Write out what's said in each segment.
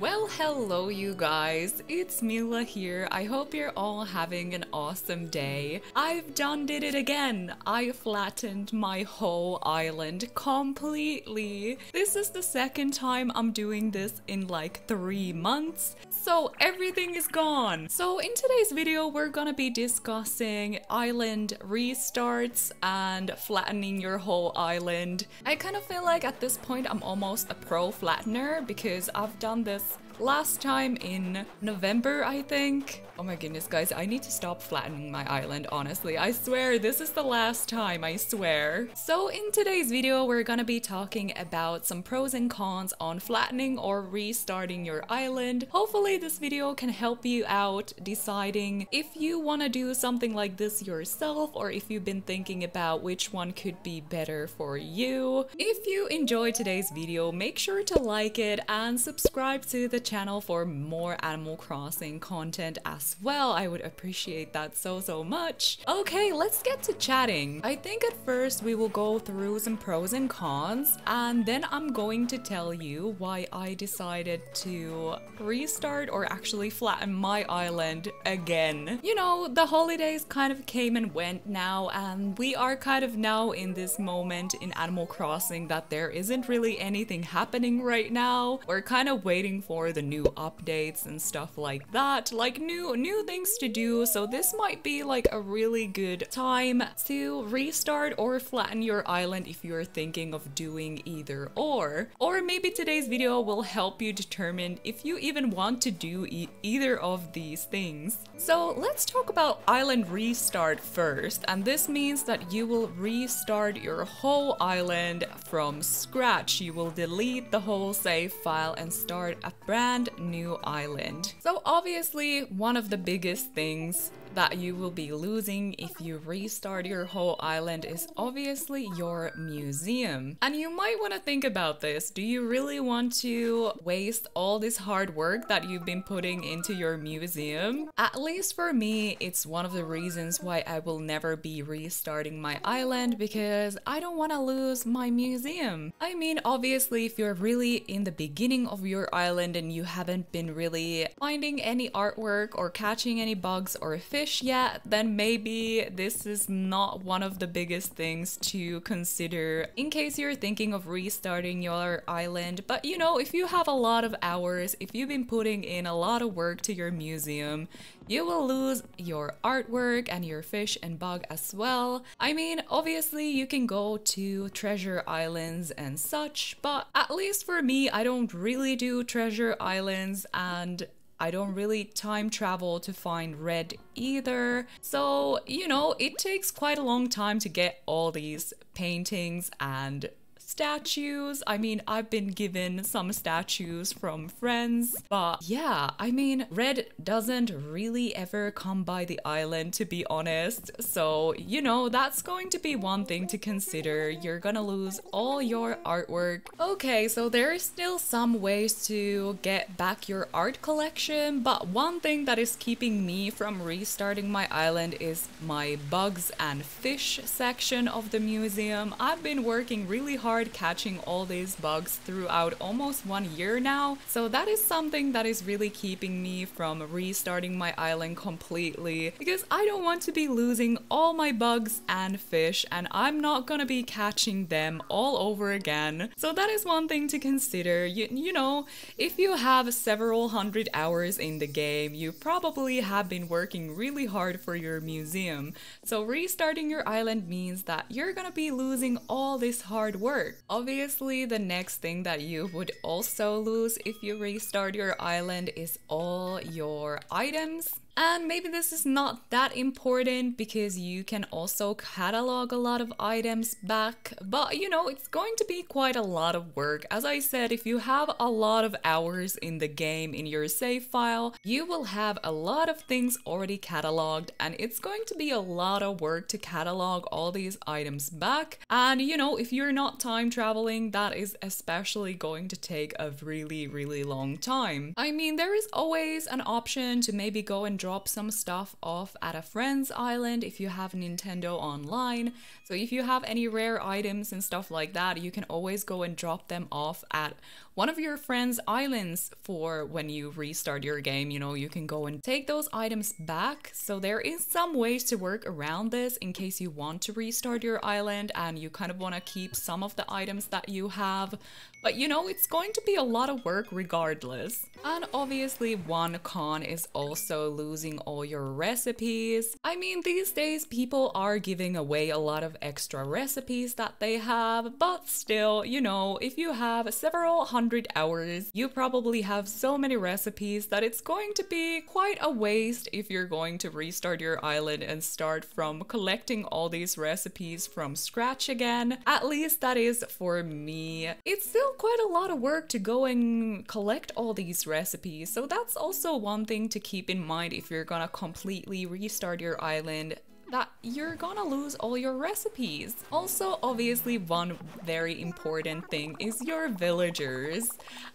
Well, hello, you guys. It's Mila here. I hope you're all having an awesome day. I've done did it again. I flattened my whole island completely. This is the second time I'm doing this in like three months. So everything is gone. So in today's video, we're gonna be discussing island restarts and flattening your whole island. I kind of feel like at this point, I'm almost a pro flattener because I've done this Yes last time in November, I think. Oh my goodness, guys, I need to stop flattening my island, honestly. I swear, this is the last time, I swear. So in today's video, we're gonna be talking about some pros and cons on flattening or restarting your island. Hopefully this video can help you out deciding if you wanna do something like this yourself or if you've been thinking about which one could be better for you. If you enjoyed today's video, make sure to like it and subscribe to the channel for more Animal Crossing content as well. I would appreciate that so, so much. Okay, let's get to chatting. I think at first we will go through some pros and cons, and then I'm going to tell you why I decided to restart or actually flatten my island again. You know, the holidays kind of came and went now, and we are kind of now in this moment in Animal Crossing that there isn't really anything happening right now. We're kind of waiting for the new updates and stuff like that, like new new things to do, so this might be like a really good time to restart or flatten your island if you're thinking of doing either or. Or maybe today's video will help you determine if you even want to do e either of these things. So let's talk about island restart first, and this means that you will restart your whole island from scratch. You will delete the whole save file and start a brand new island. So obviously one of the biggest things that you will be losing if you restart your whole island is obviously your museum. And you might want to think about this. Do you really want to waste all this hard work that you've been putting into your museum? At least for me, it's one of the reasons why I will never be restarting my island because I don't want to lose my museum. I mean, obviously, if you're really in the beginning of your island and you haven't been really finding any artwork or catching any bugs or fish fish yet, then maybe this is not one of the biggest things to consider in case you're thinking of restarting your island. But you know, if you have a lot of hours, if you've been putting in a lot of work to your museum, you will lose your artwork and your fish and bug as well. I mean, obviously you can go to treasure islands and such, but at least for me, I don't really do treasure islands and I don't really time travel to find Redd either. So, you know, it takes quite a long time to get all these paintings and statues. I mean, I've been given some statues from friends, but yeah, I mean, Redd doesn't really ever come by the island, to be honest. So, you know, that's going to be one thing to consider. You're gonna lose all your artwork. Okay, so there is still some ways to get back your art collection, but one thing that is keeping me from restarting my island is my bugs and fish section of the museum. I've been working really hard hard catching all these bugs throughout almost one year now. So that is something that is really keeping me from restarting my island completely because I don't want to be losing all my bugs and fish and I'm not gonna be catching them all over again. So that is one thing to consider. You, you know, if you have several hundred hours in the game, you probably have been working really hard for your museum. So restarting your island means that you're gonna be losing all this hard work work. Obviously, the next thing that you would also lose if you restart your island is all your items and maybe this is not that important because you can also catalog a lot of items back, but you know, it's going to be quite a lot of work. As I said, if you have a lot of hours in the game in your save file, you will have a lot of things already cataloged and it's going to be a lot of work to catalog all these items back. And you know, if you're not time traveling, that is especially going to take a really, really long time. I mean, there is always an option to maybe go and drop some stuff off at a friend's island if you have Nintendo Online. So if you have any rare items and stuff like that, you can always go and drop them off at one of your friends' islands for when you restart your game. You know, you can go and take those items back. So there is some ways to work around this in case you want to restart your island and you kind of want to keep some of the items that you have. But you know, it's going to be a lot of work regardless. And obviously, one con is also losing all your recipes. I mean, these days people are giving away a lot of extra recipes that they have, but still, you know, if you have several hundred hours, you probably have so many recipes that it's going to be quite a waste if you're going to restart your island and start from collecting all these recipes from scratch again. At least that is for me. It's still quite a lot of work to go and collect all these recipes, so that's also one thing to keep in mind if you're gonna completely restart your island that you're gonna lose all your recipes. Also, obviously, one very important thing is your villagers.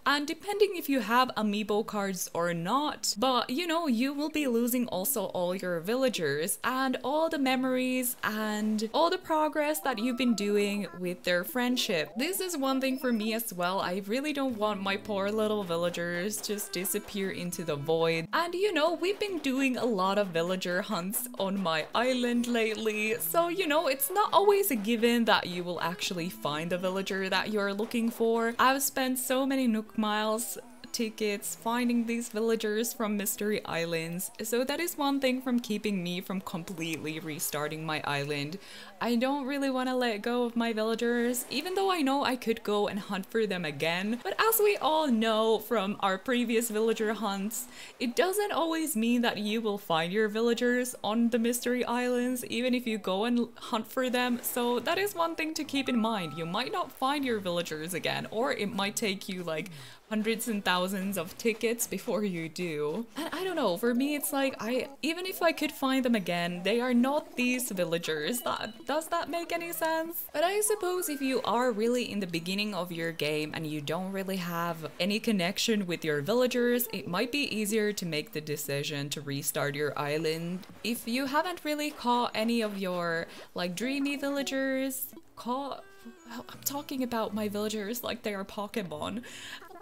And depending if you have amiibo cards or not, but you know, you will be losing also all your villagers and all the memories and all the progress that you've been doing with their friendship. This is one thing for me as well. I really don't want my poor little villagers just disappear into the void. And you know, we've been doing a lot of villager hunts on my island island lately, so you know, it's not always a given that you will actually find the villager that you're looking for. I've spent so many Nook Miles tickets, finding these villagers from mystery islands. So that is one thing from keeping me from completely restarting my island. I don't really want to let go of my villagers, even though I know I could go and hunt for them again. But as we all know from our previous villager hunts, it doesn't always mean that you will find your villagers on the mystery islands, even if you go and hunt for them. So that is one thing to keep in mind. You might not find your villagers again, or it might take you like hundreds and thousands of tickets before you do. And I don't know, for me it's like I even if I could find them again, they are not these villagers. That does that make any sense? But I suppose if you are really in the beginning of your game and you don't really have any connection with your villagers, it might be easier to make the decision to restart your island. If you haven't really caught any of your like dreamy villagers, caught I'm talking about my villagers like they are Pokemon.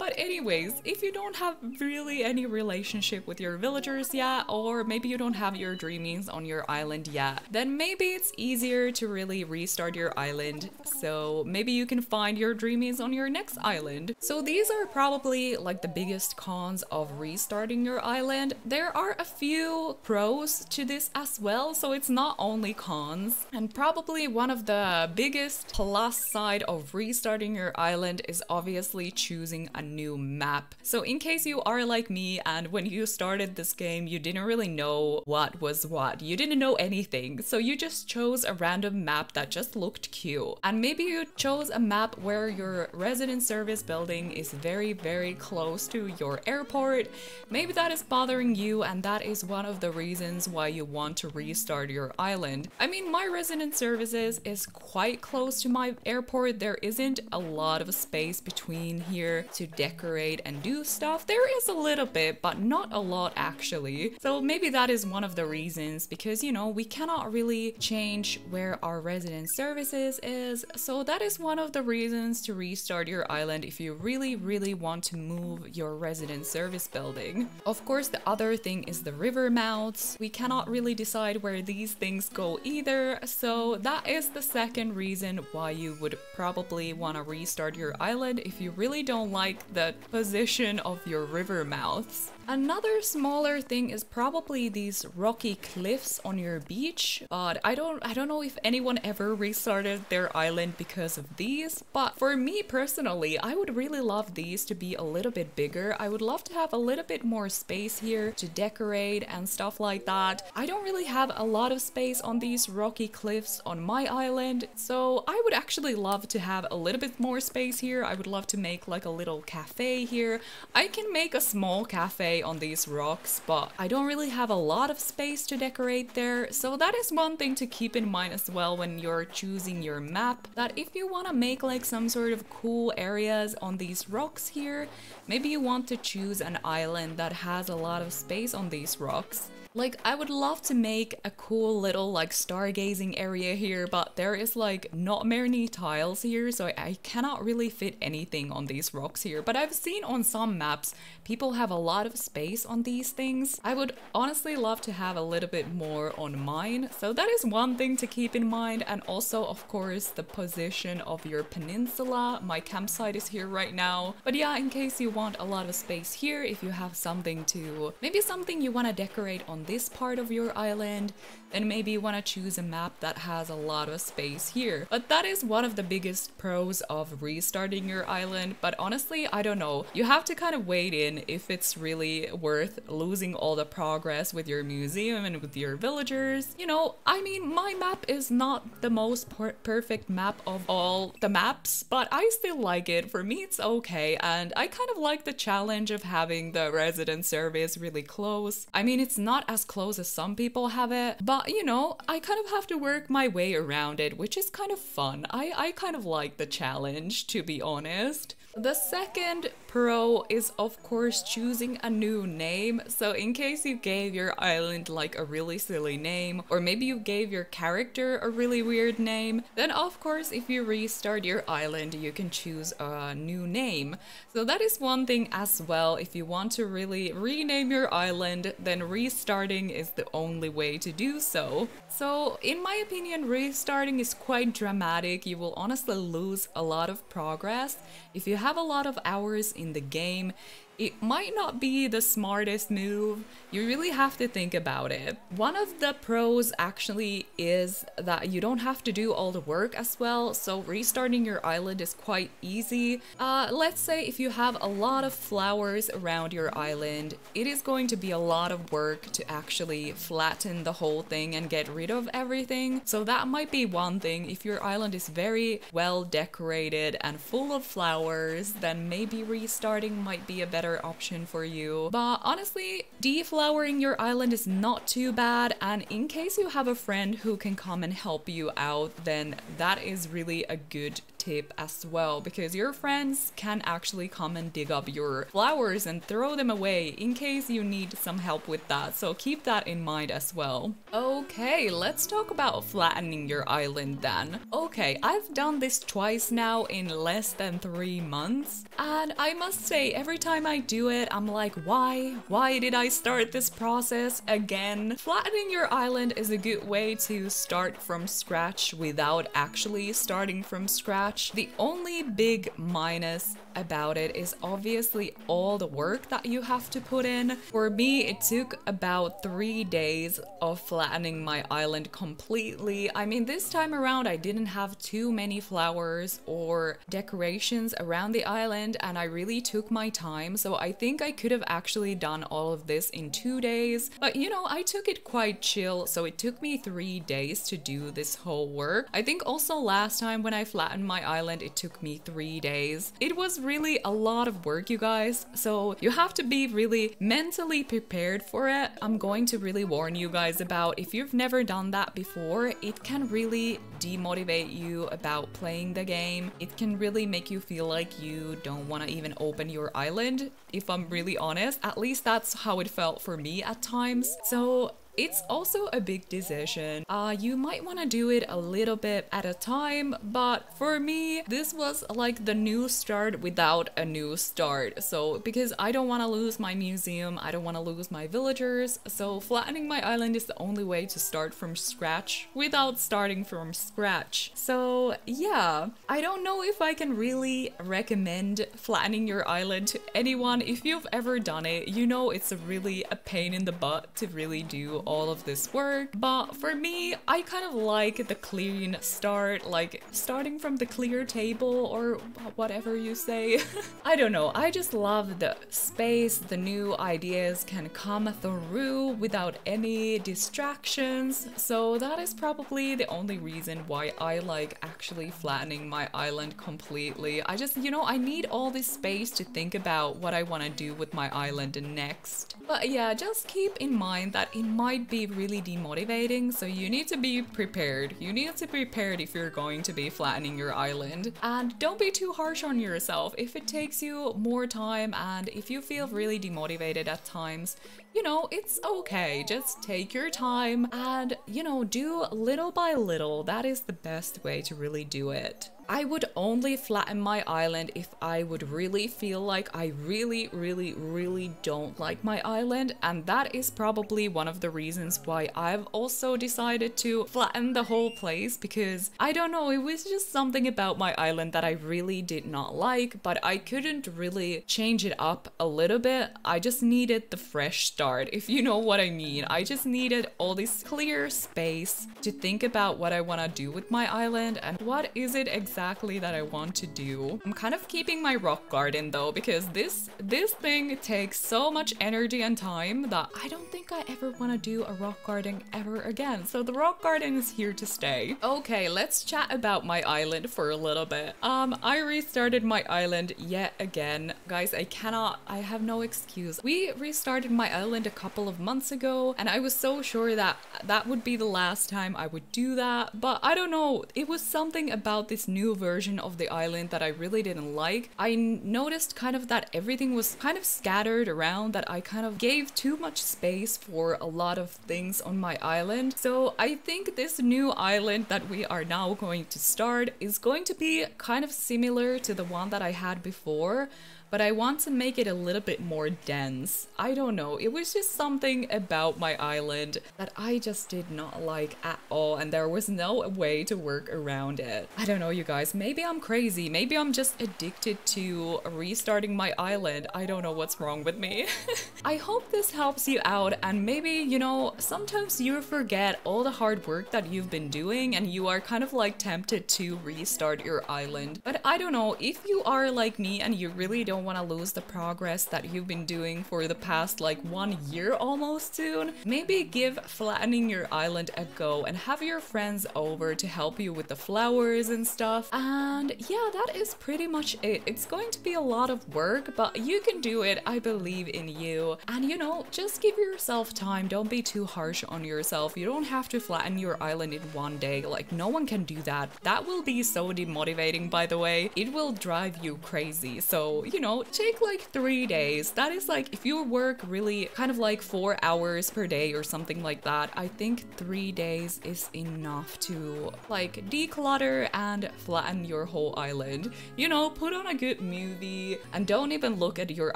But anyways, if you don't have really any relationship with your villagers yet, or maybe you don't have your dreamies on your island yet, then maybe it's easier to really restart your island. So maybe you can find your dreamies on your next island. So these are probably like the biggest cons of restarting your island. There are a few pros to this as well, so it's not only cons. And probably one of the biggest plus side of restarting your island is obviously choosing a new map. So in case you are like me and when you started this game you didn't really know what was what, you didn't know anything, so you just chose a random map that just looked cute. And maybe you chose a map where your resident service building is very very close to your airport. Maybe that is bothering you and that is one of the reasons why you want to restart your island. I mean my resident services is quite close to my airport, there isn't a lot of space between here to decorate and do stuff. There is a little bit, but not a lot actually. So maybe that is one of the reasons because, you know, we cannot really change where our resident services is. So that is one of the reasons to restart your island if you really, really want to move your resident service building. Of course, the other thing is the river mouths. We cannot really decide where these things go either. So that is the second reason why you would probably want to restart your island if you really don't like the position of your river mouths. Another smaller thing is probably these rocky cliffs on your beach, but I don't I don't know if anyone ever restarted their island because of these, but for me personally, I would really love these to be a little bit bigger. I would love to have a little bit more space here to decorate and stuff like that. I don't really have a lot of space on these rocky cliffs on my island, so I would actually love to have a little bit more space here. I would love to make like a little cafe here. I can make a small cafe on these rocks, but I don't really have a lot of space to decorate there, so that is one thing to keep in mind as well when you're choosing your map, that if you want to make like some sort of cool areas on these rocks here, maybe you want to choose an island that has a lot of space on these rocks. Like, I would love to make a cool little like stargazing area here, but there is like not many tiles here, so I, cannot really fit anything on these rocks here. But I've seen on some maps, people have a lot of space on these things. I would honestly love to have a little bit more on mine. So that is one thing to keep in mind. And also, of course, the position of your peninsula. My campsite is here right now. But yeah, in case you want a lot of space here, if you have something to, maybe something you want to decorate on this part of your island, then maybe you want to choose a map that has a lot of space here. But that is one of the biggest pros of restarting your island. But honestly, I don't know. You have to kind of wait in if it's really worth losing all the progress with your museum and with your villagers. You know, I mean, my map is not the most per perfect map of all the maps, but I still like it. For me, it's okay. And I kind of like the challenge of having the resident service really close. I mean, it's not as close as some people have it, but you know, I kind of have to work my way around it, which is kind of fun. I, I kind of like the challenge, to be honest. The second pro is of course choosing a new name. So in case you gave your island like a really silly name, or maybe you gave your character a really weird name, then of course if you restart your island, you can choose a new name. So that is one thing as well. If you want to really rename your island, then restarting is the only way to do so. So in my opinion, restarting is quite dramatic. You will honestly lose a lot of progress. If you have a lot of hours in the game, it might not be the smartest move. You really have to think about it. One of the pros actually is that you don't have to do all the work as well, so restarting your island is quite easy. Uh, let's say if you have a lot of flowers around your island, it is going to be a lot of work to actually flatten the whole thing and get rid of everything. So that might be one thing. If your island is very well decorated and full of flowers, then maybe restarting might be a better better option for you. But honestly, deflowering your island is not too bad. And in case you have a friend who can come and help you out, then that is really a good tip as well because your friends can actually come and dig up your flowers and throw them away in case you need some help with that. So keep that in mind as well. Okay, let's talk about flattening your island then. Okay, I've done this twice now in less than three months. And I must say, every time I do it, I'm like, why? Why did I start this process again? Flattening your island is a good way to start from scratch without actually starting from scratch watch. The only big minus about it is obviously all the work that you have to put in. For me, it took about three days of flattening my island completely. I mean, this time around, I didn't have too many flowers or decorations around the island, and I really took my time. So I think I could have actually done all of this in two days. But you know, I took it quite chill, so it took me three days to do this whole work. I think also last time when I flattened my island, it took me three days. It was really a lot of work, you guys. So you have to be really mentally prepared for it. I'm going to really warn you guys about if you've never done that before, it can really demotivate you about playing the game. It can really make you feel like you don't want to even open your island, if I'm really honest. At least that's how it felt for me at times. So it's also a big decision. Uh, you might want to do it a little bit at a time, but for me, this was like the new start without a new start. So because I don't want to lose my museum, I don't want to lose my villagers, so flattening my island is the only way to start from scratch without starting from scratch. So yeah, I don't know if I can really recommend flattening your island to anyone. If you've ever done it, you know it's a really a pain in the butt to really do all of this work. But for me, I kind of like the clean start, like starting from the clear table or whatever you say. I don't know, I just love the space, the new ideas can come through without any distractions. So that is probably the only reason why I like actually flattening my island completely. I just, you know, I need all this space to think about what I want to do with my island next. But yeah, just keep in mind that in my might be really demotivating, so you need to be prepared. You need to be prepared if you're going to be flattening your island. And don't be too harsh on yourself. If it takes you more time and if you feel really demotivated at times, you know, it's okay. Just take your time and, you know, do little by little. That is the best way to really do it. I would only flatten my island if I would really feel like I really, really, really don't like my island. And that is probably one of the reasons why I've also decided to flatten the whole place because I don't know, it was just something about my island that I really did not like, but I couldn't really change it up a little bit. I just needed the fresh start, if you know what I mean. I just needed all this clear space to think about what I want to do with my island and what is it exactly exactly that I want to do. I'm kind of keeping my rock garden though because this this thing takes so much energy and time that I don't think I ever want to do a rock garden ever again. So the rock garden is here to stay. Okay, let's chat about my island for a little bit. Um, I restarted my island yet again. Guys, I cannot, I have no excuse. We restarted my island a couple of months ago and I was so sure that that would be the last time I would do that. But I don't know, it was something about this new version of the island that I really didn't like. I noticed kind of that everything was kind of scattered around, that I kind of gave too much space for a lot of things on my island. So I think this new island that we are now going to start is going to be kind of similar to the one that I had before but I want to make it a little bit more dense. I don't know, it was just something about my island that I just did not like at all and there was no way to work around it. I don't know you guys, maybe I'm crazy, maybe I'm just addicted to restarting my island. I don't know what's wrong with me. I hope this helps you out and maybe, you know, sometimes you forget all the hard work that you've been doing and you are kind of like tempted to restart your island. But I don't know, if you are like me and you really don't don't want to lose the progress that you've been doing for the past like one year almost soon, maybe give flattening your island a go and have your friends over to help you with the flowers and stuff. And yeah, that is pretty much it. It's going to be a lot of work, but you can do it. I believe in you. And you know, just give yourself time. Don't be too harsh on yourself. You don't have to flatten your island in one day. Like, no one can do that. That will be so demotivating, by the way. It will drive you crazy. So, you know, know, take like three days. That is like, if you work really kind of like four hours per day or something like that, I think three days is enough to like declutter and flatten your whole island. You know, put on a good movie and don't even look at your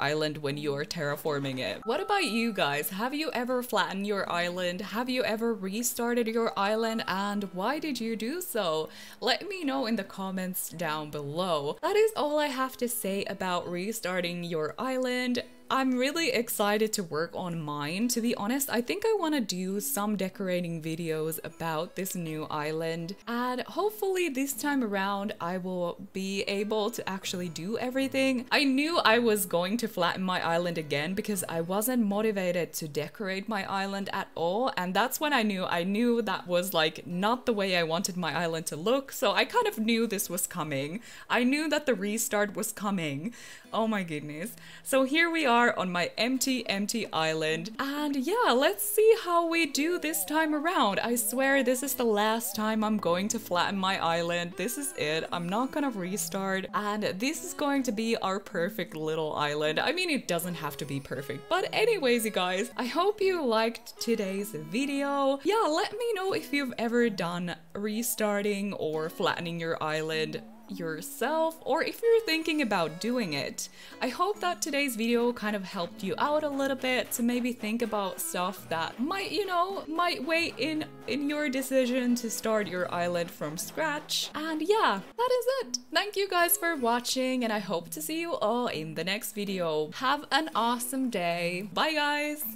island when you are terraforming it. What about you guys? Have you ever flattened your island? Have you ever restarted your island and why did you do so? Let me know in the comments down below. That is all I have to say about restarting restarting your island I'm really excited to work on mine. To be honest, I think I want to do some decorating videos about this new island and hopefully this time around I will be able to actually do everything. I knew I was going to flatten my island again because I wasn't motivated to decorate my island at all and that's when I knew I knew that was like not the way I wanted my island to look so I kind of knew this was coming. I knew that the restart was coming. Oh my goodness. So here we are on my empty, empty island. And yeah, let's see how we do this time around. I swear this is the last time I'm going to flatten my island. This is it. I'm not gonna restart. And this is going to be our perfect little island. I mean, it doesn't have to be perfect. But anyways, you guys, I hope you liked today's video. Yeah, let me know if you've ever done restarting or flattening your island yourself or if you're thinking about doing it. I hope that today's video kind of helped you out a little bit to maybe think about stuff that might, you know, might weigh in in your decision to start your island from scratch. And yeah, that is it. Thank you guys for watching and I hope to see you all in the next video. Have an awesome day. Bye guys!